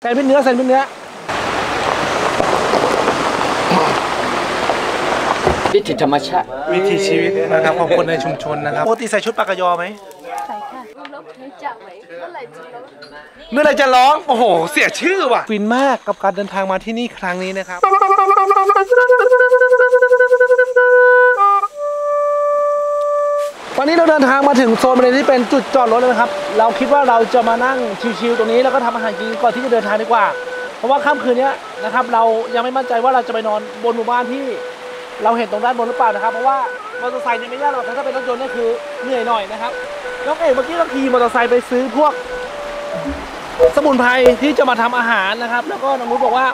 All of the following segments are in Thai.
แซนด์วิชเนื้อแซนด์วิชเนื้อวิถีธรรมชาติวิถีชีวิตนะครับของคนในชุมชนนะครับปกติใส่ชุดปากกยอไหมใส่ค่ะลบนี้จะไหมเมื่อไหร่จะลบเมื่อไรจะร้องโอ้โห เสียชื่อว่ะฟินมากกับการเดินทางมาที่นี่ครั้งนี้นะครับ วันนี้เราเดินทางมาถึงโซนบริเวณที่เป็นจุดจอดรถแล้วนะครับ เราคิดว่าเราจะมานั่งชิลๆตรงนี้แล้วก็ทำอาหารกินก่อนที่จะเดินทางดีกว่า เพราะว่าค่ำคืนนี้นะครับ เรายังไม่มั่นใจว่าเราจะไปนอนบนหมู่บ้านที่ เราเห็นตรงด้านบนหรือเปล่านะครับ เพราะว่ามอเตอร์ไซค์เนี่ยไม่ยากหรอกถ้าเป็นรถยนต์นี่คือเหนื่อยหน่อยนะครับน้องเอกเมื่อกี้เราขี่มอเตอร์ไซค์ไปซื้อพวก สมุนไพรที่จะมาทำอาหารนะครับ แล้วก็น้องนุชบอกว่า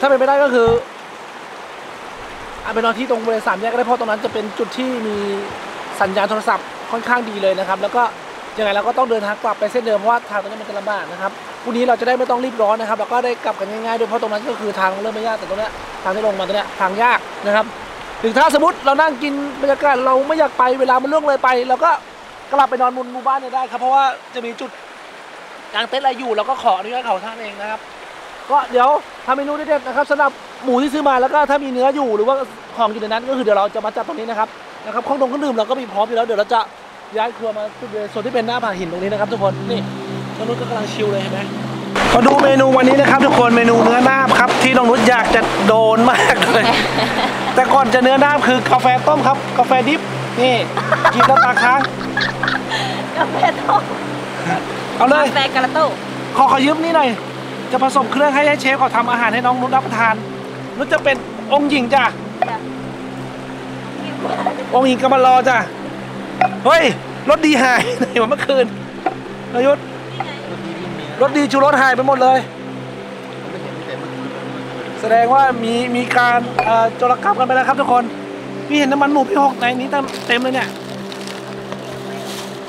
ถ้าเป็นไปได้ก็คือเอาไปนอนที่ตรงบริเวณสามแยกก็ได้เพราะตรงนั้นจะเป็นจุดที่มี สัญญาณโทรศัพท์ค่อนข้างดีเลยนะครับ แล้วก็ยังไงเราก็ต้องเดินทางกลับไปเส้นเดิมเพราะว่าทางตรงนี้มันจะลำบากนะครับพรุ่งนี้เราจะได้ไม่ต้องรีบร้อนนะครับแล้วก็ได้กลับกันง่ายๆด้วยเพราะตรงนั้นก็คือทางเริ่มไม่ยากแต่ตรงเนี้ยทางที่ลงมาตรงเนี้ยทางยากนะครับถึงถ้าสมมติเรานั่งกินบรรยากาศเราไม่อยากไปเวลามันล่วงเลยไปเราก็กลับไปนอนบนหมู่บ้านเนี่ยได้ครับเพราะว่าจะมีจุดกางเต็นท์อะไรอยู่เราก็ขออนุญาตเขาท่านเองนะครับ ก็เดี๋ยวทำเมนูเด็ดๆนะครับสำหรับหมูที่ซื้อมาแล้วก็ถ้ามีเนื้ออยู่หรือว่าของอยู่ในนั้นก็คือเดี๋ยวเราจะมาจัดตรงนี้นะครับ นะครับข้องดงเครื่องดื่มเราก็มีพร้อมอยู่แล้วเดี๋ยวเราจะย้ายครัวมาจุดบริเวณส่วนที่เป็นหน้าผาหินตรงนี้นะครับทุกคนนี่น้องนุชก็กำลังชิลเลยเห็นไหมมาดูเมนูวันนี้นะครับ ทุกคนเมนูเนื้อนาบครับ ที่น้องนุชอยากจะโดนมากเลย แต่ก่อนจะเนื้อนาบคือกาแฟต้มครับ กาแฟดิบนี่กินแล้วตาค้างกาแฟต้มเอาเลยกาแฟกาลาโต้ขอขอยืมนี่หน่อยจะผสมเครื่องให้ให้เชฟเขาทำอาหารให้น้องนุชรับประทานนุชจะเป็นองค์หญิงจ้ะจ้ะ องค์หญิงกำมารอจ้ะ เฮ้ย รถดีหายไหนวะเมื่อคืนนายศรถดีชูรถหายไปหมดเลย แสดงว่ามีมีการเอ่อโจรกรรมกันไปแล้วครับทุกคน พี่เห็นน้ำมันหมูพี่หกในนี้เต็มเต็มเลยเนี่ย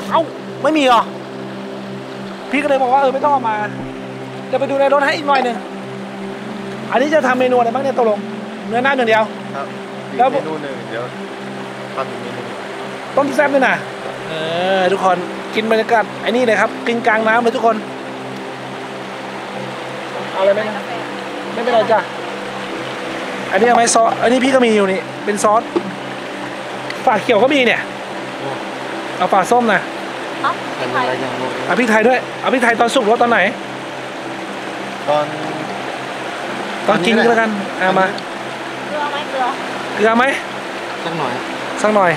เอ้า ไม่มีเหรอ พี่ก็เลยบอกว่าเออไม่ต้องเอามา จะไปดูในรถให้อีกหน่อยหนึ่งอันนี้จะทำเมนูอะไรบ้างเนี่ยตกลงเนื้อหน้าอย่างเดียว ครับแล้วเมนูหนึ่งเดี๋ยว ทำอีกเมนูหนึ่งต้มแซ่บด้วยนะเออทุกคนกินบรรยากาศไอ้นี่เลยครับ กินกลางน้ำเลยทุกคนเอาอะไรไหมนะไม่เป็นไรจ้ะอันนี้เอาไหมซอสอันนี้พี่ก็มีอยู่นี่เป็นซอสฝาเขียวก็มีเนี่ยเอาฝาส้มนะเอ้าเป็นไทอะไรยยังงงเอาพริกไทยด้วยเอาพริกไทยตอนสุกหรือว่าตอนไหน ตอน ตอนกินก็แล้วกันเอามาเกลือไหมเกลือเกลือไหมสักหน่อย สักหน่อย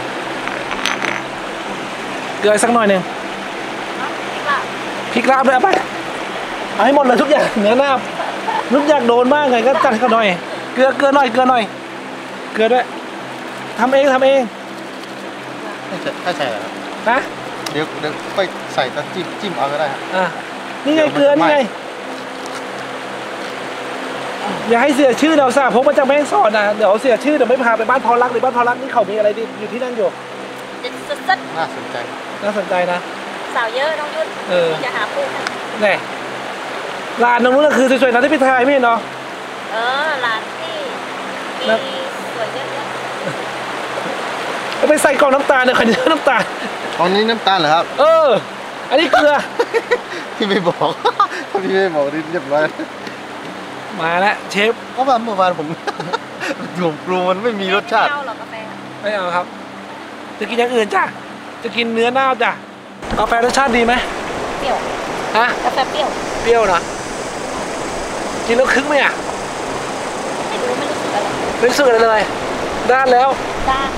เกลือสักหน่อยหนึ่งเอ้าอีกละพริกลาบด้วยเอาไปเอาให้หมดเลยทุกอย่างเนื้อหน้าบนุกอยากโดนมากไงก็จัดให้เขาหน่อย เกลือเกลือหน่อยเกลือหน่อย เกลือด้วยทำเองทำเองถ้าใช่ถ้าใช่เหรอครับนะเดี๋ยวเดี๋ยวค่อยใส่ตะจิ้มจิ้มเอาก็ได้ครับอะนี่ไงเดี๋ยวมันเกลือนี่ไงไม่ อย่าให้เสียชื่อเราซะพกมาจากแม่ฮ่องสอนนะเดี๋ยวเสียชื่อเดี๋ยวไม่พาไปบ้านพอรักหรือบ้านพอรักนี่เขามีอะไรดีอยู่ที่นั่นอยู่เด็ดสุดน่าสนใจน่าสนใจนะๆสาวเยอะน้องยุ่นเอออย่าหาปูกันแน่ร้านตรงนู้นก็คือสวยๆนะที่พี่ทายไม่เห็นเนาะเออร้านที่มีแล้วสวยเยอะเอาไปใส่กล่องน้ำตาลเนี่ยใครจะเอาน้ำตาลตอนนี้น้ำตาลเหรอครับ เออ อันนี้เกลือพี่ไม่บอกพี่ไม่บอกนี่เรียบร้อย มาแล้วเชฟเพราะว่าเมื่อวานผม ผมกลัวมันไม่ๆมีรสชาติ ไม่เอาหรอกกาแฟไม่เอาครับ จะกินอย่างอื่นจ้ะ จะกินเนื้อหน้าจ้ะกาแฟรสชาติดีไหมเปรี้ยวฮะกาแฟเปรี้ยวเปรี้ยวนะกินแล้วคึกไหมอะไม่รู้ไม่รู้สึกอะไรไม่รู้สึกอะไรเลยด้านแล้วด้าน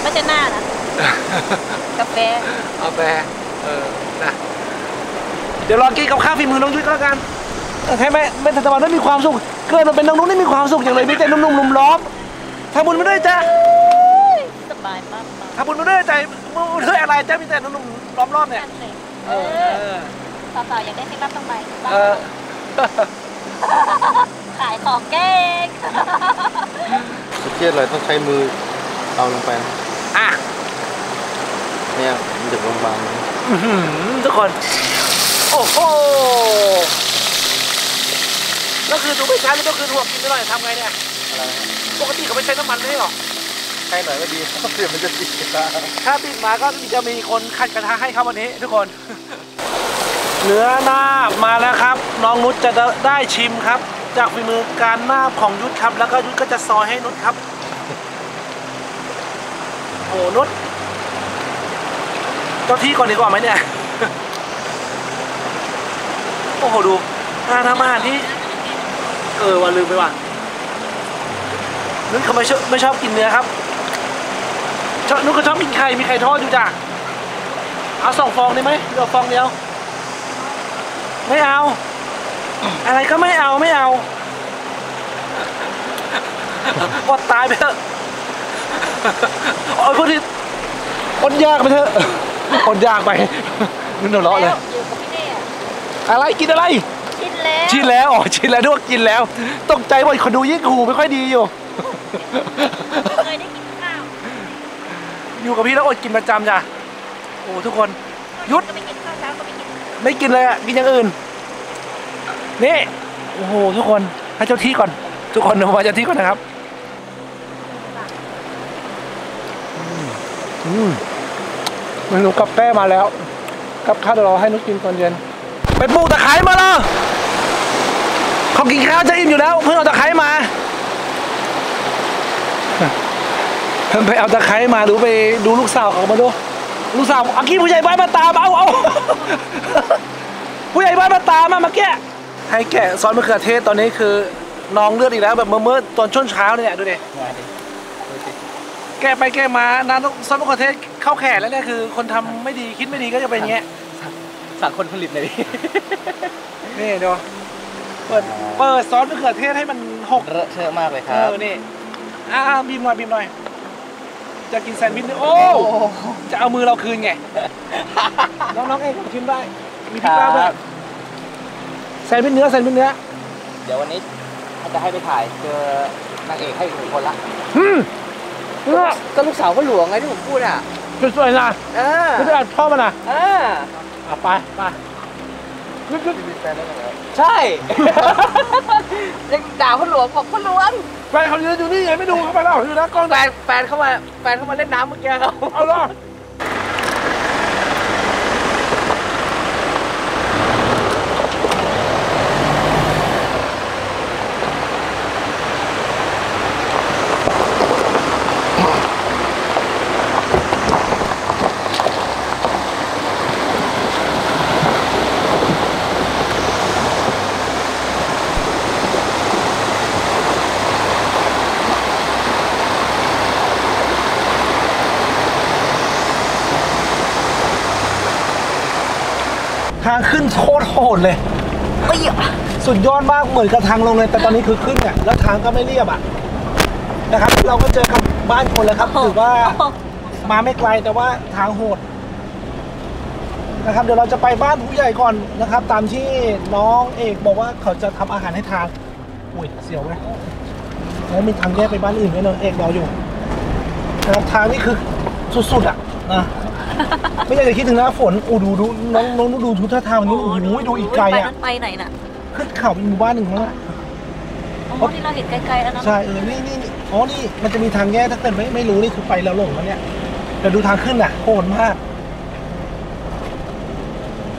ไม่ใช่หน้านะกาแฟกาแฟเออนะเดี๋ยวรอกินกับข้าวฝีมือน้องยุ้ยก็แล้วกัน ให้แม่แม่ทันตะวันได้มีความสุข เกิดมาเป็นน้องนุ้นได้มีความสุขอย่างเลยมีแต่หนุ่มๆลุมล้อมทำบุญมาด้วยจ้ะสบายมากมากทำบุญมาด้วยใจบุญด้วยอะไรจ้ะมีแต่หนุ่มๆล้อมรอบเนี่ยนั่นเลยเอเอออสาวๆอยากได้เคล็ดลับต้องไปเออขายของเก่งสุดเกียดเลยต้องใช้มือเอาลงไปนะอะเนี่ยมันจะบางๆนะอื้อหือทุกคน โอ้โห แล้วคือดูไม่ช้าหรือก็คือถ่วงกินไปหน่อยทำไงเนี่ยอะไรนะปกติเขาไม่ใช้น้ำมันไม่ใช่หรอใช้หน่อยก็ดีเดี๋ยวมันจะติดกระทะถ้าติดมาก็จะมีคนขัดกระทะให้เขาวันนี้ทุกคน เนื้อหน้าบมาแล้วครับ น้องนุชจะได้ชิมครับ จากฝีมือการหน้าบของยุทธครับ แล้วก็ยุทธก็จะซอยให้นุชครับโอ้นุชเจ้าที่ก่อนดีกว่าไหมเนี่ยโอ้โหดูการทำอาหารที่ เออว่าลืมไปว่ะนุชเขาไม่ชอบไม่ชอบกินเนื้อครับชอบนุชก็ชอบกินไข่มีไข่ทอดอยู่จ้ะเอาสองฟองได้ไหมเดี๋ยวฟองเดียว ไม่เอา อะไรก็ไม่เอาไม่เอาอดตายไปเถอะโอ้ยพวกนี้อดยากไปเถอะอดยากไปนั่นหัวเราะเลยแล้วอยู่กับพี่เน่อะอะไรกินอะไร ชินแล้วชินแล้วอ๋อชินแล้วด้วยกินแล้ว ตกใจว่าคนดูยิ่งหูไม่ค่อยดีอยู่ เคยได้กินข้าวอยู่กับพี่แล้วอดกินประจำจ้ะโอ้ทุกคนยุทธก็ไม่กินข้าวเช้าก็ไม่กินไม่กินเลยอะกินอย่างอื่นนี่โอ้โหทุกคนให้เจ้าที่ก่อน ทุกคนดูมาเจ้าที่ก่อนนะครับอืมเมนูกับแป้มาแล้ว กับข้าวเดี๋ยวเราให้นุกกินตอนเย็นไปปลูกตะไคร้มาเลย เขากินข้าวจะอิ่มอยู่แล้ว เพิ่งเอาตะไคร้มาเพิ่งไปเอาตะไคร้มาดูไปดูลูกสาวเขามาดูลูกสาวอากี้ผู้ใหญ่บ้านมาตามเอาเอาผู้ใหญ่บ้านมาตามมาเมื่อกี้ให้แกะซอสมะเขือเทศตอนนี้คือน้องเลือดอีกแล้วแบบเมื่อๆตอนช่วงเช้าเนี่ยดูดิแกะไปแกะมาน้ำซอสมะเขือเทศเข้าแขนแล้วเนี่ยคือ คนทำไม่ดีคิดไม่ดีก็จะเป็นอย่างเงี้ยสั่งคนผลิตเลยดินี่ดู เปิดเปิดซอสมะเขือเทศให้มันหกเลอะเทอะมากเลยคเอรับ อนี่อ่าบีมหน่อยบีมหน่อย จะกินแซนด์วิชด้วยโอ้จะเอามือเราคืนไง น้องๆเองชิมได้ มีพริกลาบด้วยแซนด์วิชเนื้อแซนด์วิชเนื้อเดี๋ยววันนี้จะให้ไปถ่ายเจอนางเอกให้อีกหนึ่งคนละ อืมเนื้อก็ลูกสาวพ่อหลวงไงที่ผมพูดอะ สวยๆนะเออไม่ได้อัดพ่อมันนะเออ อะไปไปยึด มีแฟนแล้วเหรอใช่ยังด่าพ่อหลวงบอกพ่อหลวงๆไปเขายืนอยู่นี่ไงไม่ดูเขาไปแล้วอยู่นะกล้องแฟนแฟนเข้ามาแฟนเข้ามาเล่นน้ำเมื่อกี้เขาเอาล่ะทางขึ้น โคตรโหดเลยเอ้ยสุดยอดมากเหมือนกับทางลงเลย แต่ตอนนี้คือขึ้นเนี่ยแล้วทางก็ไม่เรียบอะนะครับ เราก็เจอกับบ้านคนแล้วครับถือว่ามาไม่ไกลแต่ว่าทางโหดนะครับ เดี๋ยวเราจะไปบ้านผู้ใหญ่ก่อนนะครับ ตามที่น้องเอกบอกว่าเขาจะทำอาหารให้ทานอุ้ยเสียวไหมแล้วมีทางแยกไปบ้านอื่นด้วยเนอะเอกรออยู่นะครับทางนี้คือสุดๆอะนะ ไม่อยากจะคิดถึงหน้าฝนอูดูดูน้องน้องดูทุกท่าทางวันนี้โอ้โหดูอีกไกลไปอะนั้นไปไหนน่ะขึ้นเขาอีกหมู่บ้านหนึ่งแล้วอะอ๋อที่เราเห็นไกลๆแล้วนะใช่เออนี่นี่นี่อ๋อนี่มันจะมีทางแยกถ้าเกิดไม่ไม่รู้นี่คือไปแล้วหลงแล้วเนี่ยแต่ดูทางขึ้นอะโหดมาก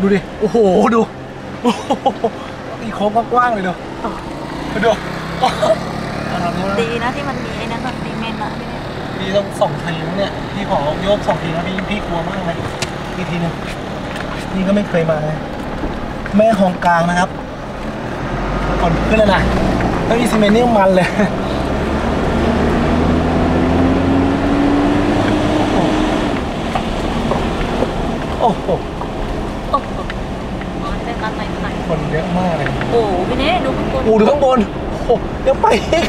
ดูดิโอ้โหดูโอ้โหอีกโค้งกว้างๆเลยดูดูอ่าดีนะที่มันมี พี่ต้องสองทีนะเนี่ยพี่ขอโยกสองทีนะพี่พี่กลัวมากเลยอีกทีหนึงนี่ก็ไม่เคยมาเลยแม่ของกลางนะครับก่อนขึ้นเลยนะแล้วอีซีเมนต์นี่มันเลยโอ้โหโอ้โหอ๋อเส้นรัดไม้ไผ่คนเยอะมากเลยโอ้โหพี่เน่ดูข้างบนอูดูข้างบนโอ้โหยังไปอีก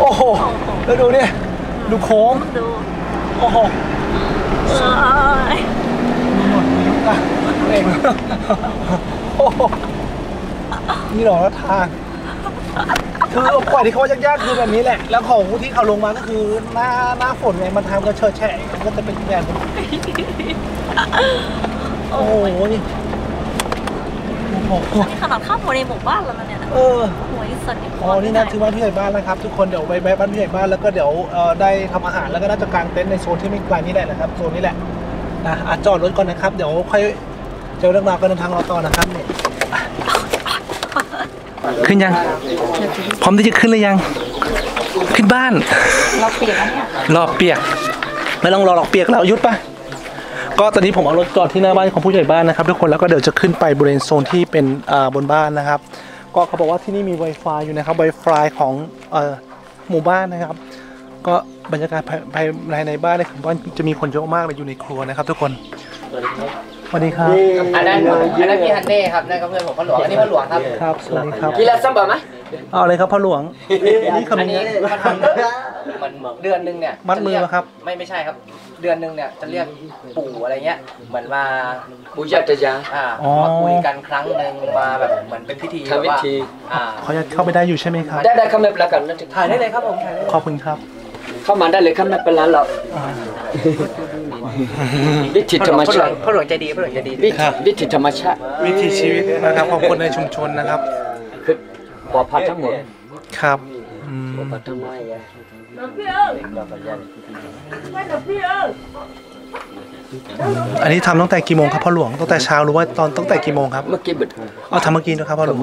โอ้โห แล้วดูเนี่ยดูโค้ง ดูโอ้โหเออมีหมดมียุกอะเองโอ้โหนี่เหรอทาง คือกว่าที่เขายากๆคือแบบนี้แหละ แล้วของที่เขาลงมาก็คือหน้าหน้าฝนไงมันทำก็เฉิดแฉะมันก็จะเป็นแบบนี้โอ้โหนี่โอ้โหนี่ขนาดข้ามหัวในหมู่บ้านแล้วนะเนี่ยนะเออ หัวอีสันนี่อ๋อนี่นะถือว่าผู้ใหญ่บ้านนะครับ ทุกคนเดี๋ยวไปแวะบ้านผู้ใหญ่บ้านแล้วก็เดี๋ยวเอ่อได้ทำอาหารแล้วก็น่าจะกางเต็นท์ในโซนที่ไม่ไกลนี่แหละนะครับโซนนี้แหละนะอะจอดรถก่อนนะครับ เดี๋ยวค่อยเจอเรื่องราวการเดินทางเราต่อนะครับเนี่ยขึ้นยัง พร้อมที่จะขึ้นหรือยัง ขึ้นบ้านเราเปลี่ยนแล้วเนี่ยรอเปียก ไม่ต้องรอหรอกเปียกแล้วหยุดปะก็ตอนนี้ผมเอารถจอดที่หน้าบ้านของผู้ใหญ่บ้านนะครับทุกคนแล้วก็เดี๋ยวจะขึ้นไปบริเวณโซนที่เป็นอ่าบนบ้านนะครับ ก็เขาบอกว่าที่นี่มี Wi-Fi อยู่นะครับ Wi-Fi ของเอ่อหมู่บ้านนะครับ ก็บรรยากาศภายภายในในบ้านเนี่ยผมว่าจะมีคนเยอะมากเลยอยู่ในครัวนะครับ ทุกคนสวัสดีครับอันนั้นอันนั้นพี่ฮันเน่ครับนั่นก็เพื่อนผมพ่อหลวงอันนี้พ่อหลวงครับครับสวัสดีครับกีฬาซัมบะไหมเอาเลยครับพ่อหลวงนี่คำอันนี้นี้มันเดือนหนึงเนี่ยมัดมือจะเยกเหรอครับ ไม่ไม่ใช่ครับ เดือนหนึงเนี่ยจะเรียกปู่อะไรเงี้ยเหมือนมาบูชาตยา อ่าอ๋อ มาคุยกันครั้งหนึ่งมาแบบเหมือนเป็นพิธีทำพิธี แบบว่าอ่าขออนุญาตเข้าไปได้อยู่ใช่ไหมครับ ได้ได้ครับไม่เป็นไรกันนะถ่ายได้เลยครับผมถ่ายได้เลยขอบคุณครับเข้ามาได้เลยครับไม่เป็นไรหรอกอ่าวิถีธรรมพ่อหลวชางติพ่อหลวงใจดีพ่อหลวงใจดี วิถีวิถีธรรมชาติวิถีชีวิตนะครับของคนในชุมชนนะครับ คือปอพัดทั้งหมดครับอืมปอพัดทั้งหมด อันนี้ทำตั้งแต่กี่โมงครับพ่อหลวงตั้งแต่เช้าหรือว่าตอนตั้งแต่กี่โมงครับเมื่อกี้บิดเอาทำเมื่อกี้นะครับพ่อหลวง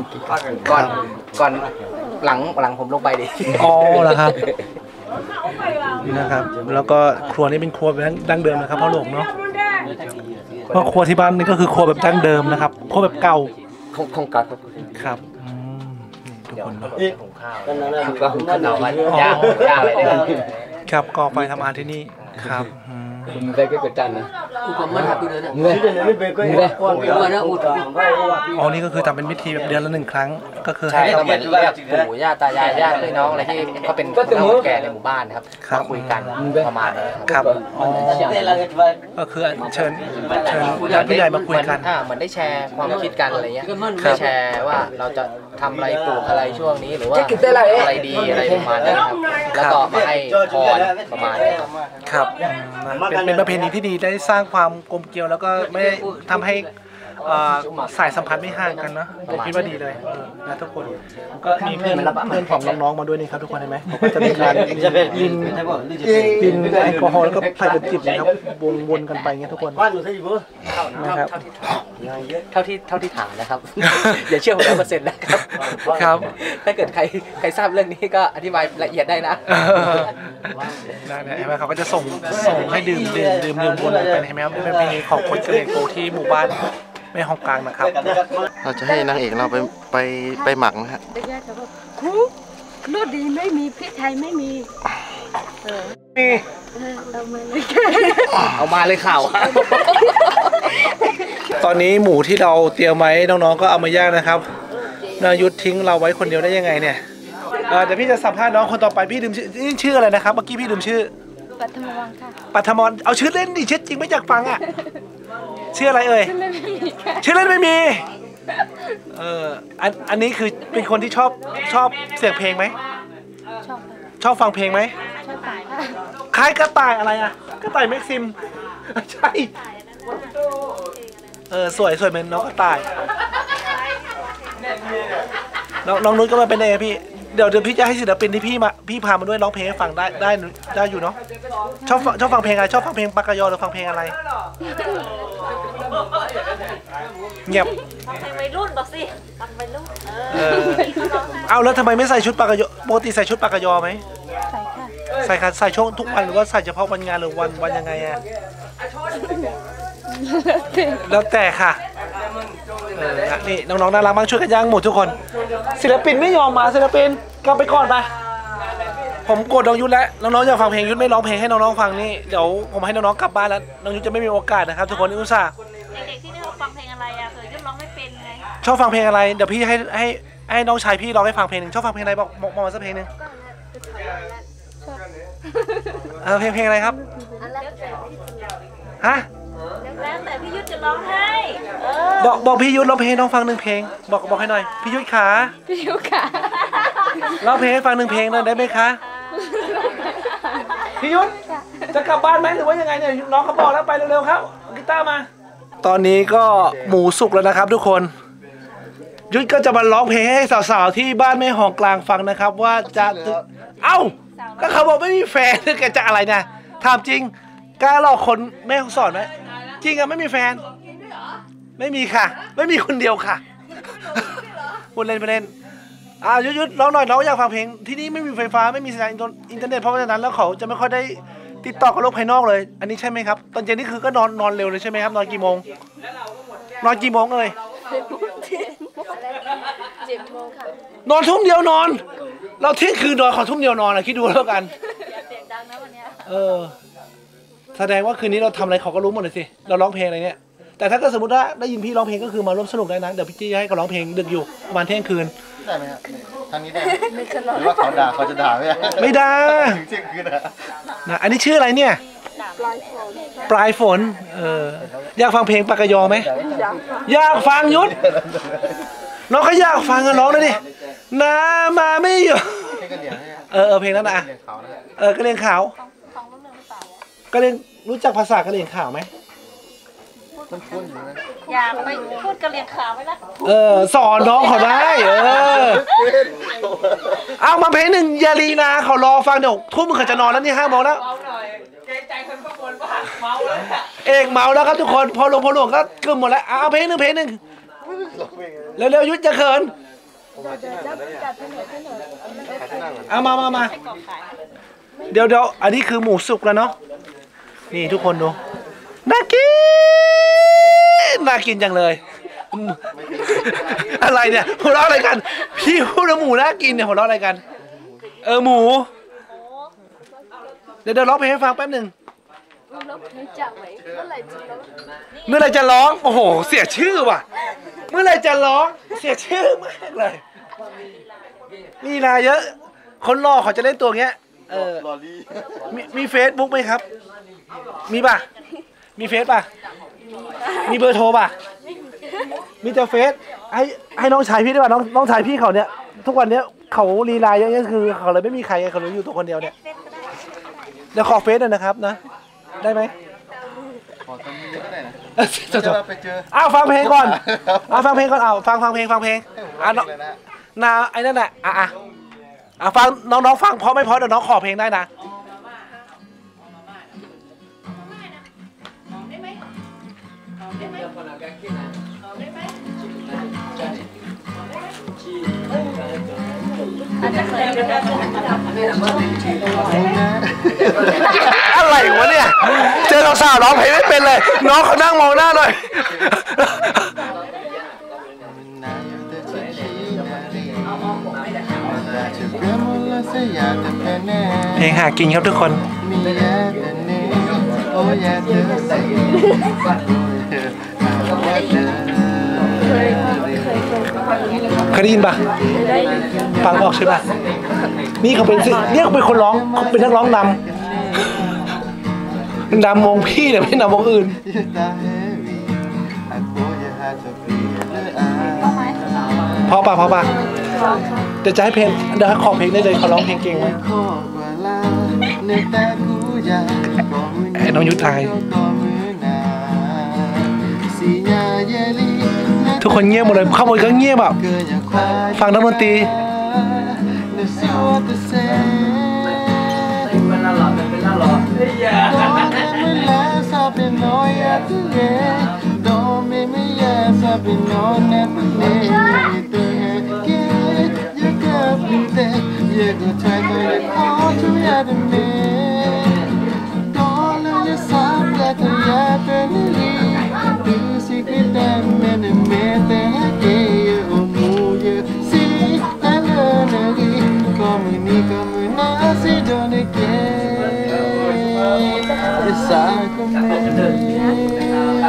ก่อนก่อนหลังหลังผมลงไปดิอ๋อเหรอครับนี่นะครับ แล้วก็ครัวนี้เป็นครัวแบบดั้งเดิมนะครับพ่อหลวงเนาะเพราะครัวที่บ้านนี่ก็คือครัวแบบดั้งเดิมนะครับครัวแบบเก่าของของกาครับครับอืมนี่ทุกคนเนาะหุง ข้าวก็ของข้าวเราก็ย่างย่างอะไรเนี่ยครับก็ไปทำงานที่นี่ครับอืม ได้ก็กระจันนะกูก็มันหักกูเลยนะเงยเงยว่านอุดอ๋อนี่ก็คือทำเป็นพิธีแบบเดือนละหนึ่งครั้ง ก็คือใช่ให้ ก็เหมือนเรียกปู่ย่าตายายญาติพี่น้องอะไรที่เขาเป็นคนเฒ่าแก่ในหมู่บ้านนะครับครับ มาคุยกันประมาณนี้ครับอ๋อก็คือเชิญเชิญญาติผู้ใหญ่มาคุยกัน อ่าเหมือนได้แชร์ความคิดกันอะไรเงี้ยได้แชร์ว่าเราจะทำอะไรปลูกอะไรช่วงนี้หรือว่าอะไรดีอะไรประมาณนี้ครับแล้วก็มาให้พรประมาณนี้ครับครับอืมเป็นเป็นประเพณีที่ดีได้สร้างความกลมเกลียวแล้วก็ไม่ได้ทำให้เอ่อ สายสัมพันธ์ไม่ห่างกันนะผมคิดว่าดีเลยนะทุกคน ก็มีเพื่อนเพื่อนของน้องๆมาด้วยนี่ครับทุกคนเห็นไหมเขาก็จะมีการลินลินแอลกอฮอล์แล้วก็ใส่เป็นจิบนะครับวงวนกันไปเงี้ยทุกคนนะครับเท่าที่เท่าที่ถามนะครับอย่าเชื่อผมร้อยเปอร์เซ็นต์นะครับครับถ้าเกิดใครใครทราบเรื่องนี้ก็อธิบายละเอียดได้นะได้เห็นไหมเขาก็จะส่งส่งให้ดื่มดื่มดื่มดื่มวนไปเห็นไหมครับเป็นเพลงของคนกเรโกที่หมู่บ้าน ม่ฮองกลางนะครับ เราจะให้นางเอกเราไปไปไปหมักนะฮะเด็กๆจะบอกหูรสดีไม่มีพริกไทยไม่มีเออนี่เออเอามาเลยเอามาเลยข่าวตอนนี้หมูที่เราเตรียมไว้น้องๆก็เอามาย่างนะครับนายุทธทิ้งเราไว้คนเดียวได้ยังไงเนี่ยเอ่อเดี๋ยวพี่จะสัมภาษณ์น้องคนต่อไปพี่ลืมชื่อนี่ชื่ออะไรนะครับเมื่อกี้พี่ลืมชื่อปัทมวังค่ะปัทมรเอาชื่อเล่นดิชื่อจริงไม่อยากฟังอะ ชื่ออะไรเอ่ยไม่มีค่ะชื่อเล่นไม่มี เอออันอันนี้คือเป็นคนที่ชอบชอบเสียงเพลงไหม ชอบค่ะชอบฟังเพลงไหม ชอบฝ่ายค่ะคล้ายกระต่ายอะไรอะ กระต่ายแม็กซิม ใช่ เออสวยสวยเหมือนน้องกระต่าย น้องน้องนุ้ยก็มาเป็นเองพี่ เดี๋ยวเดี๋ยวพี่จะให้ศิลปินที่พี่มาพี่พามาด้วยร้องเพลงให้ฟังได้ได้ได้อยู่เนาะ ชอบฟังชอบฟังเพลงอะไรชอบฟังเพลงปากกายอหรือฟังเพลงอะไร เงียบเพลงวัยรุ่นบอกสิทำวัยรุ่นเอเอออเอาแล้วทำไมไม่ใส่ชุดปากกายอปกติใส่ชุดปากกายอไหมใส่ค่ะใส่ค่ะใส่ช่วงทุกวันหรือว่าใส่เฉพาะวันงานหรือวันวันยังไงอะแล้วแต่ค่ะเออนะนี่น้องๆน่ารักมากช่วยกันย่างหมดทุกคน ศิลปินไม่ยอมมาศิลปินกลับไปก่อนไปผมกดน้องยุทธแล้วน้องๆอยากฟังเพลงยุทธไม่ร้องเพลงให้น้องๆฟังนี่เดี๋ยวผมให้น้องๆกลับบ้านแล้วน้องยุทธจะไม่มีโอกาสนะครับทุกคนอุตส่าห์ ชอบฟังเพลงอะไร เดี๋ยวพี่ให้ให้ให้น้องชายพี่ร้องให้ฟังเพลงหนึ่งชอบฟังเพลงอะไรบอกบอกบอกมาสักเพลงหนึ่งเออเพลงเพลงอะไรครับ ฮะแล้วแต่พี่ยุทธจะร้องให้เออบอกบอกพี่ยุทธร้องเพลงให้น้องฟังหนึ่งเพลง บอกบอกให้หน่อย พี่ยุทธขา พี่ยุทธค่ะร้องเพลงให้ฟังหนึ่งเพลงหน่อยได้ไหมคะ พี่ยุทธจะกลับบ้านไหมหรือว่ายังไงเนี่ยน้องเขาบอกแล้วไปเร็วๆครับเอากีตาร์มา ตอนนี้ก็หมูสุกแล้วนะครับทุกคน ยุทธก็จะมาร้องเพลงให้สาวๆที่บ้านแม่หองกลางฟังนะครับ ว่าจะเอ้า ก็เขาบอกไม่มีแฟนแกจะอะไรนะถามจริงกล้าหลอกคนแม่ของสอนไหมจริงอะไม่มีแฟน ไม่มีค่ะ ไม่มีคนเดียวค่ะพูดเล่นพูดเล่นอ่ายุดยุดร้องหน่อยน้องอยากฟังเพลงที่นี่ไม่มีไฟฟ้าไม่มีสัญญาณอินเทอร์เน็ตเพราะฉะนั้นแล้วเขาจะไม่ค่อยได้ติดต่อกับโลกภายนอกเลย อันนี้ใช่ไหมครับ ตอนเย็นนี่คือก็นอนนอนเร็วเลยใช่ไหมครับ นอนกี่โมง นอนกี่โมงเอ่ย เจ็ดโมงค่ะนอนทุ่มเดียวนอน เราเที่ยงคืนนอนขอทุ่มเดียวนอนอะคิดดูแล้วกันอย่าเสียงดังนะวันเนี้ยเออ แสดงว่าคืนนี้เราทำอะไรเขาก็รู้หมดเลยสิ เราร้องเพลงอะไรเนี่ย แต่ถ้าเกิดสมมติว่าได้ยินพี่ร้องเพลงก็คือมาร่วมสนุกได้นะ เดี๋ยวพี่จี้ให้เขาร้องเพลงดึกอยู่ประมาณเที่ยงคืน ได้ไหมครับทางนี้ได้ไหมหรือว่าเขาด่าเขาจะด่าไหมอะไม่ได้ ถึงเที่ยงคืนอะนะอันนี้ชื่ออะไรเนี่ย ปลายฝนเออ อยากฟังเพลงปากกยอไหม อยากฟังยุทธ น้องเขาอยากฟังกันร้องเลยดิน้ามาไม่หยุดให้กันเหลียงให้เออเออเพลงนั้นนะเหลียงเขานะเออกระเรียงขาวกระเรียงรู้จักภาษากระเรียงขาวไหมคุ้นๆอยู่นะอยากไปพูดกระเลียงขาวไหมล่ะเออ สอนน้องเขาได้เออเอามาเพลงหนึ่งยาลีนาเขารอฟังเดี๋ยวทุ่มเขาจะนอนแล้วนี่ห้าโมงแล้วเอกเมาแล้วครับทุกคนพอหลวงพอหลวงก็กึมหมดแล้วเอาเพลงหนึ่งเพลงหนึ่ง เร็วๆยุทธจะเขินเอามามามาเดี๋ยวเดี๋ยวอันนี้คือหมูสุกแล้วเนาะนี่ทุกคนดูน่ากินน่ากินจังเลย อะไรเนี่ยหัวเราะอะไรกัน พี่พูดว่าหมูน่ากินเนี่ยหัวเราะอะไรกัน เออหมู เดี๋ยวเดี๋ยวร้องเพลงให้ฟังแป๊บหนึ่งแล้วเพลงจากไหนเมื่อไหร่จะร้องเมื่อไหรจะร้อง โอ้โห เสียชื่อว่ะ เมื่อไหรจะร้องเสียชื่อมากเลยนี่นาเยอะ คนรอเขาจะเล่นตัวเงี้ย เออรอลี่มีมีเฟซบุ๊กไหมครับ มีป่ะ มีเฟซป่ะ มีเบอร์โทรป่ะ มีแต่เฟซ ให้ให้น้องชายพี่ดีกว่าน้องน้องชายพี่เขาเนี่ย ทุกวันเนี้ยเขาลีลาเยอะๆคือเขาเลยไม่มีใครไงเขาเลยอยู่ตัวคนเดียวเนี่ย เดี๋ยวขอเฟซหน่อยนะครับนะ ได้ไหม ขอตรงนี้ก็ได้นะเอ้ยไม่ใช่ว่าไปเจออ้าวฟังเพลงก่อนอ้าวฟังเพลงก่อนอ้าวฟังฟังเพลงฟังเพลงอะอะน้น้อองงเลยนะนาไอ้นั่นแหละอะอะอะฟังน้องๆฟังเพราะไม่เพราะเดี๋ยวน้องขอเพลงได้นะ อะไรวะเนี่ย เจอสาวๆร้องเพลงไม่เป็นเลย น้องเขานั่งมองหน้าหน่อยเพลงหากินครับทุกคน เคยได้ยินปะฟังออกใช่ปะนี่เขาเป็นเนี่ยเขาเป็นคนร้องเขาเป็นนักร้องนำนำวงพี่เนี่ยไม่นำวงอื่นพอปะพอปะเดี๋ยวจะให้เพลงเดี๋ยวขอเพลงได้เลยเขาร้องเพลงเก่งไอ้น้องยุทธไทย ทุกคนเงียบหมดเลยข้างบนก็เงียบแบบฟังนักดนตรี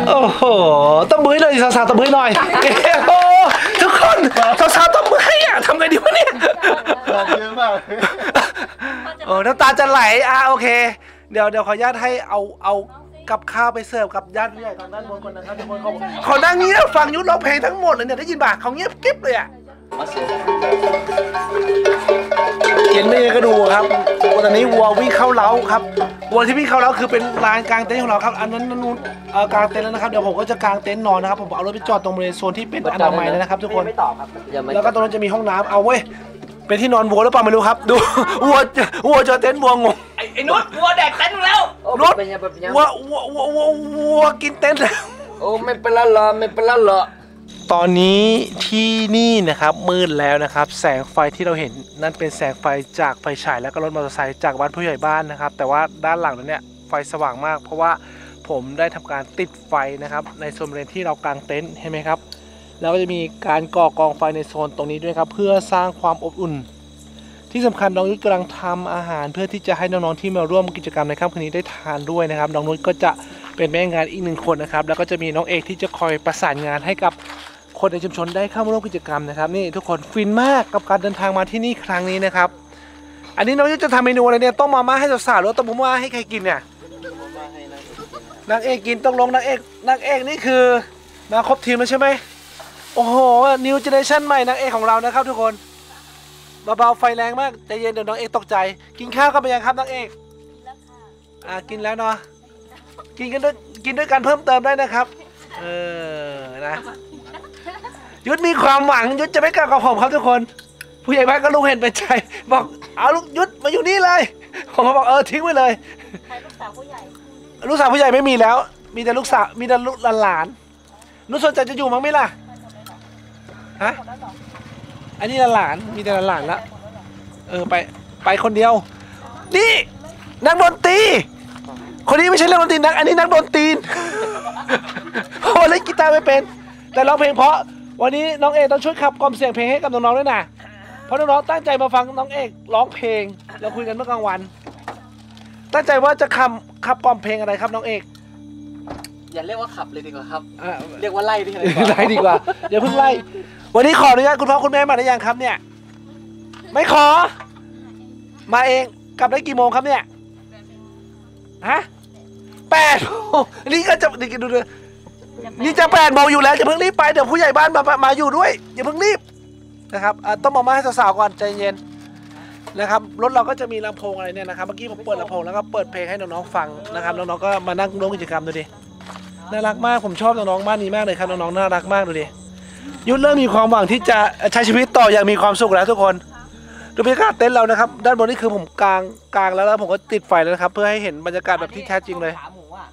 โอ้โหตบมือให้หน่อยสาวๆตบมือให้หน่อยโอ้ทุกคนสาวๆตบมือให้อะทำไงดีวะเนี่ยรอบเยอะมากโอ้น้ำตาจะไหลอะโอเค เดี๋ยวเดี๋ยวขออนุญาตให้เอาเอา กับข้าวไปเสิร์ฟกับญาติผู้ใหญ่ทางด้านบนก่อนนะครับทุกคนเขาเขานั่งเงียบฟังยุทธร้องเพลงทั้งหมดเลยเนี่ยได้ยินป่ะเขาเงียบกิ๊บเลยอะเห็นไม่ยังก็ดูครับวันตอนนี้วัววิ่งเข้าเล้าครับวัวที่วิ่งเข้าเล้าคือเป็นลานกลางเต็นท์ของเราครับ อันนั้นนู้นเอ่อกลางเต็นท์แล้วนะครับเดี๋ยวผมก็จะกางเต็นท์นอนนะครับผมเอารถไปจอดตรงบริเวณโซนที่เป็นอนามัยแล้วนะครับ ทุกคนอย่ามาแล้วก็ตรงนั้นจะมีห้องน้ำเอาเว้ยเป็นที่นอนวัวหรือเปล่าไม่รู้ครับ ดูวัววัวเจอเต็นท์วัวงง ไอ้นุชวัวแดกเต็นท์แล้วรถเป็นยังเป็นยังวัววัววัววัววัวกินเต็นท์แล้ว โอ้ไม่เป็นไรหรอไม่เป็นไรหรอตอนนี้ที่นี่นะครับมืดแล้วนะครับ แสงไฟที่เราเห็นนั่นเป็นแสงไฟจากไฟฉายและก็รถมอเตอร์ไซค์จากบ้านผู้ใหญ่บ้านนะครับ แต่ว่าด้านหลังนั้นเนี่ยไฟสว่างมาก เพราะว่าผมได้ทำการติดไฟนะครับ ในโซนบริเวณที่เรากางเต็นท์เห็นไหมครับ แล้วก็จะมีการก่อกองไฟในโซนตรงนี้ด้วยครับ เพื่อสร้างความอบอุ่น ที่สำคัญน้องนุชกำลังทำอาหารเพื่อที่จะให้น้องๆที่มาร่วมกิจกรรมในค่ำคืนนี้ได้ทานด้วยนะครับ น้องนุชก็จะเป็นแม่งานอีกหนึ่งคนนะครับ แล้วก็จะมีน้องเอกที่จะคอยประสานงานให้กับคนในชุมชนได้เข้ามาร่วมกิจกรรมนะครับนี่ทุกคนฟินมากกับการเดินทางมาที่นี่ครั้งนี้นะครับ อันนี้น้องนุชจะทำเมนูอะไรเนี่ยต้มมาม่าให้สาวๆหรือต้มมาม่าให้ใครกินเนี่ยนางเอกกินต้องลงนางเอกนางเอกนี่คือมาครบทีมแล้วใช่ไหมโอ้โหนิวเจเนชั่นใหม่นางเอกของเรานะครับทุกคน เบาๆไฟแรงมากใจเย็นเดี๋ยวน้องเอกตกใจ กินข้าวกันไปยังครับน้องเอกอ่ากินแล้วเนาะกินกันด้วยกินด้วยกันเพิ่มเติมได้นะครับเออนะยุทธมีความหวังยุทธจะไม่กลับกับผมครับทุกคน ผู้ใหญ่บ้านก็รู้เห็นเป็นใจ บอกเอาลูกยุทธมาอยู่นี่เลย ผมก็บอกเออทิ้งไว้เลยใครลูกสาวผู้ใหญ่ลูกสาวผู้ใหญ่ไม่มีแล้ว มีแต่ลูกสาวมีแต่ลูกหลานๆนุชสนใจจะอยู่มั้งไหมล่ะฮะ อันนี้หลานๆมีแต่หลานๆละเออไปไปคนเดียว นี่นักดนตรีคนนี้ไม่ใช่นักดนตรีนักอันนี้นักดนตรีโอ้เล่นกีตาร์ไม่เป็น แต่ร้องเพลงเพราะวันนี้น้องเอกต้องช่วยขับกล่อมเสียงเพลงให้กับน้องๆด้วยนะเพราะน้องๆตั้งใจมาฟังน้องเอกร้องเพลงเราคุยกันเมื่อกลางวัน ตั้งใจว่าจะขับขับกล่อมเพลงอะไรครับน้องเอกอย่าเรียกว่าขับเลยดีกว่าครับอ่าเรียกว่าไล่ดีกว่าไล่ดีกว่าอย่าเพิ่งไล่ วันนี้ขออนุญาตคุณพ่อคุณแม่มาได้ยังครับเนี่ย ไม่ขอ มาเองกลับได้กี่โมงครับเนี่ยฮะแปดโมงนี่ก็จะนี่ดูดูนี่จะแปดโมงอยู่แล้วอย่าเพิ่งรีบไปเดี๋ยวผู้ใหญ่บ้านมามามาอยู่ด้วยอย่าเพิ่งรีบนะครับอะต้องมามาให้สาวๆก่อนใจเย็นนะครับรถเราก็จะมีลำโพงอะไรเนี่ยนะครับเมื่อกี้ผมเปิดลำโพงแล้วก็เปิดเพลงให้น้องๆฟังนะครับน้องๆก็มานั่งร่วมกิจกรรมดูดิน่ารักมากผมชอบน้องๆบ้านนี้มากเลยครับน้องๆน่ารักมากดูดิ ยุทธเริ่มมีความหวังที่จะใช้ชีวิตต่ออย่างมีความสุขแล้วทุกคน ดูบรรยากาศเต็นท์เรานะครับ ด้านบนนี่คือผมกางกางแล้วแล้วผมก็ติดไฟแล้วนะครับ เพื่อให้เห็นบรรยากาศแบบที่แท้จริงเลย ขาหมูอะ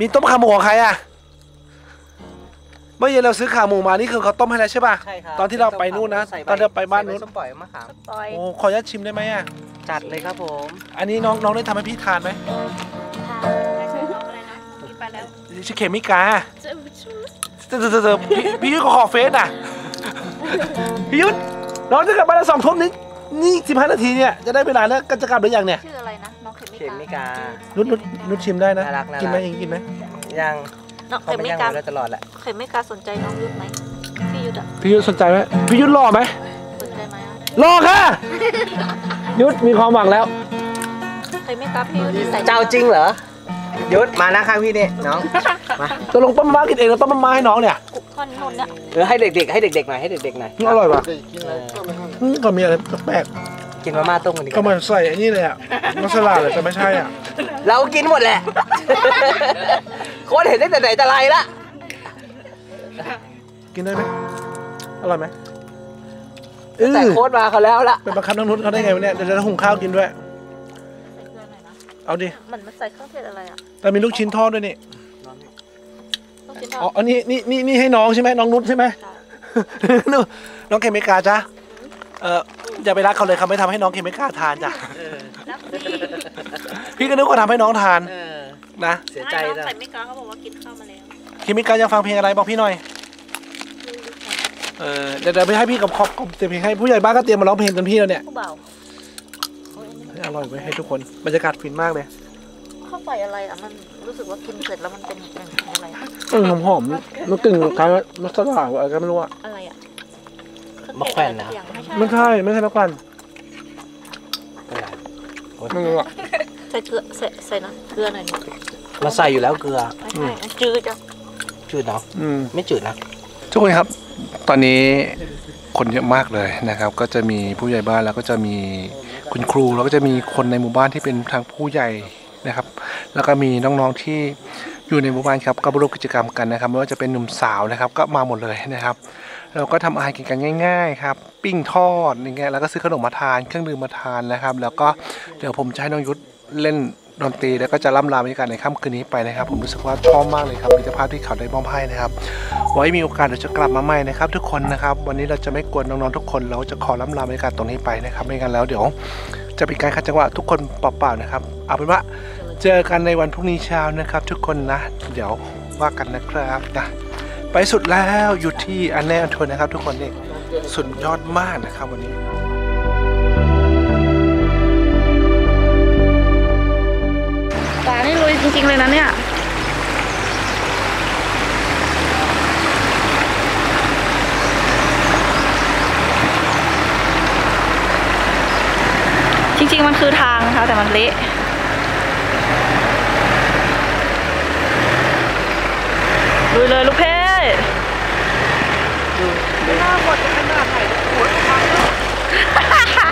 มีต้มขาหมูของใครอะ เมื่อเย็นเราซื้อขาหมูมานี่คือเขาต้มให้แล้วใช่ป่ะ ใช่ครับตอนที่เราไปนู่นนะใส่ใบตอนที่เราไปบ้านนู้น ใส่ใส้มปล่อยมะขามปล่อยโอ้ขออนุญาตชิมได้ไหมอะ จัดเลยครับผมอันนี้น้องน้องได้ทำให้พี่ทานไหมไม่ใช่น้องอะไรนะกินไปแล้วชื่อเขมิกาเจอ เจอเจอเจอพี่พี่ยุทธก็ขอเฟซอะพี่ยุทธน้องจะกลับบ้านแล้วสองทุ่มนี้นี่สิบห้านาทีเนี่ยจะได้เวลาแล้วก็จะกลับหรือยังเนี่ยชื่ออะไรนะน้องเขเข็มมิมิกา กา นุชนุชนุชชิมได้นะน่ารักน่ารัก กินไหมเองกินไหมยังน้องเขาเขไม่มิยังกาเลยตลอดแหละเขมิกาสนใจน้องยุทธไหมพี่ยุทธอะพี่ยุทธสนใจไหมพี่ยุทธหล่อไหมสนใจไหมอะหล่อค่ะยุทธมีความหวังแล้วเขมิกาพี่ยุทธนิสัยเจ้าจริงเหรอ ยุทธมานั่งข้างพี่นี่น้องตกลงต้มมากินเองแล้วต้มมาให้น้องเนี่ยกุ๊กท่อนนุ่นเนี่ยเออให้เด็กๆให้เด็กๆหน่อยให้เด็กๆหน่อยอร่อยป่ะกินอะไรก็ไม่ให้อืมก็มีอะไรแปลกกินมาม่าต้มกันดีๆกก็ว่าเหมือนใส่ไอ้นี่เลยอะมัสลาดเลยแต่ไม่ใช่อะเรากินหมดแหละ โค้ดเห็นตั้งแต่ไหนแต่ไรละกินได้ไหมอร่อยไหมเอแต่อโค้ดมาเขาแล้วละ เป็นบังคับน้องนุชเขาได้ไงวะเนี่ยเดี๋ยวจะหุงข้าวกินด้วย เอาดิเหมือนมันใส่เครื่องเทศอะไรอะแต่มีลูกชิ้นทอดด้วยนี่ลูกชิ้นทอ๋ออดอันนี้นี่นี่นี่ให้น้องใช่ไหมน้องนุชใช่ไหมน้องน้องเคมิกาจ้ะเอออย่าไปรักเขาเลยเขาไม่ทำให้น้องเคมิกาทานจ้ะรักพี่พี่ก็นึกว่าทำให้น้องทานเออนะเสียใจน้องนะเขมิกาเขาบอกว่ากินข้าวมาแล้วเคมิกายังฟังเพลงอะไรบอกพี่หน่อยเออเดี๋ยวเดี๋ยวไปให้พี่กับขอบขอบเตรียมเพลงให้ผู้ใหญ่บ้านก็เตรียมมาร้องเพลงกันพี่แล้วเนี่ย ผู้เบาอร่อยไว้ให้ทุกคนบรรยากาศฟินมากเลยข้าวใส่อะไรอะมันรู้สึกว่ากินเสร็จแล้วมันเป็นอย่างอะไรเออหอมหอมๆมันกลิ่นคล้ายมัสลาดอะไรก็ไม่รู้อะอะไรอะมะแขวนนะไม่ใช่ไม่ใช่มะกวันเป็นไรไม่รู้อะใส่เกลือใส่ใส่น้ำเกลือหน่อยหนึงมาใส่อยู่แล้วเกลือไม่ใช่มันจืดจังจืดเนาะอืมไม่จืดนะทุกคนครับ ตอนนี้คนเยอะมากเลยนะครับ ก็จะมีผู้ใหญ่บ้านแล้วก็จะมี คุณครูแล้วก็จะมีคนในหมู่บ้านที่เป็นทางผู้ใหญ่นะครับ แล้วก็มีน้องๆที่อยู่ในหมู่บ้านครับก็ร่วมกิจกรรมกันนะครับไม่ว่าจะเป็นหนุ่มสาวนะครับ ก็มาหมดเลยนะครับเราก็ทำอาหารกินกันง่าย ๆ ครับ ปิ้งทอดอย่างเงี้ยแล้วก็ซื้อขนมมาทานเครื่องดื่มมาทานนะครับ แล้วก็เดี๋ยวผมจะให้น้องยุทธเล่น ดนตรีแล้วก็จะล่ำลาบรรยากาศในค่ำคืนนี้ไปนะครับ ผมรู้สึกว่าชอบมากเลยครับมิตรภาพที่เขาได้มอบให้นะครับ ไว้มีโอกาสเดี๋ยวจะกลับมาใหม่นะครับ ทุกคนนะครับ วันนี้เราจะไม่กวนน้องๆทุกคนเราจะขอล่ำลาบรรยากาศตรงนี้ไปนะครับไม่งั้นแล้วเดี๋ยวจะเป็นการขัดจังหวะทุกคนเปล่าๆนะครับเอาเป็นว่าเจอกันในวันพรุ่งนี้เช้านะครับ ทุกคนนะ เดี๋ยวว่ากันนะครับนะไปสุดแล้วอยู่ที่อันแน่อันทนนะครับ ทุกคนนี่สุดยอดมากนะครับวันนี้ จริงๆเลยนะเนี่ยจริงๆมันคือทางนะคะ แต่มันเละลุยเลยลูกเพ่หน้าหมดจะเป็นหน้าไข่โอ้ยทางขึ้น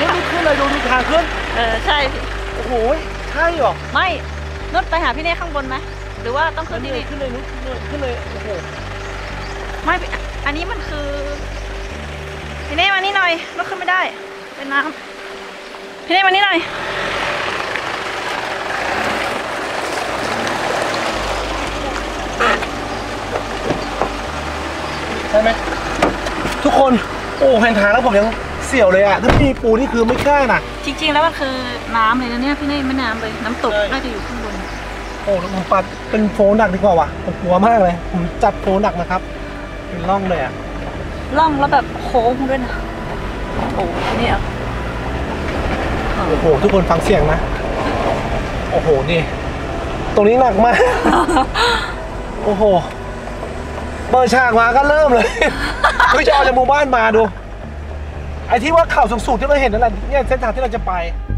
นี่ขึ้นเลยดูดูทางขึ้น เออ ใช่ โอ้โห ใช่เหรอ ไม่ นุชไปหาพี่เน่ข้างบนไหมหรือว่าต้องขึ้นที่นี่ขึ้นเลยนุ๊กขึ้นเลยขึ้นเลยโอ้โหไม่อันนี้มันคือ พี่เน่มานี่หน่อยรถขึ้นไม่ได้ เป็นน้ำพี่เน่มานี่หน่อยใช่ไหมทุกคนโอ้เห็นทางแล้วผมยังเสี่ยวเลยอะถ้าไม่มีปูนี่คือไม่กล้านะจริงๆแล้วมันคือน้ำเลยนะเนี่ยพี่เน่ไม่น้ำเลยน้ำตกใช่น่าจะอยู่ข้างบน โอ้ผมปัดเป็นโฟนดักดีกว่าว่ะผมกลัวมากเลย ผมจัดโฟนดักนะครับ เป็นร่องเลยอะล่องแล้วแบบโค้งด้วยนะ โอ้พี่เนี่ยโอ้โห ทุกคนฟังเสียงนะ โอ้โห นี่ ตรงนี้หนักมาก โอ้โห เปิดฉากมาก็เริ่มเลยเฮ้ยจะเอาจากหมู่บ้านมาดู ไอ้ที่ว่าเข่าสูงๆที่เราเห็นนั่นแหละเนี่ยเส้นทางที่เราจะไปอ